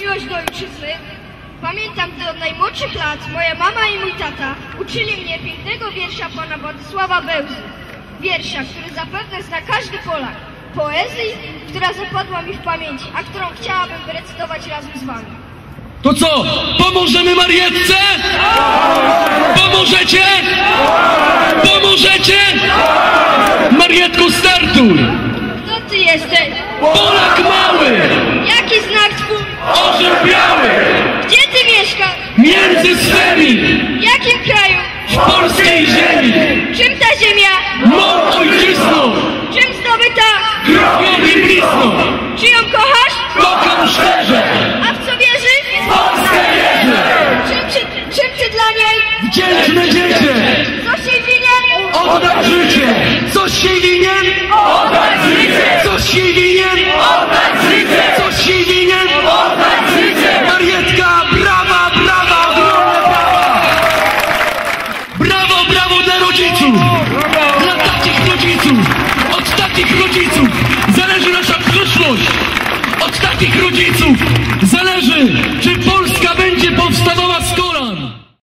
miłość do ojczyzny. Pamiętam, gdy od najmłodszych lat moja mama i mój tata uczyli mnie pięknego wiersza pana Władysława Bełzy. Wiersza, który zapewne zna każdy Polak. Poezji, która zapadła mi w pamięci, a którą chciałabym wyrecytować razem z wami. To co? Pomożemy Marietce? Pomożecie? Pomożecie? Marietku, startuj! Kto ty jesteś? Polak mały! Między swymi! W jakim kraju? W polskiej ziemi! Czym ta ziemia? Mą ojczyzną! Czym zdobyta? Krwią i blizną! Czy ją kochasz? Kocham szczerze! A w co wierzysz? Polskę wierzę! Czym, czy, czym ty dla niej? Wdzięczne rodziców zależy nasza przyszłość! Od takich rodziców zależy, czy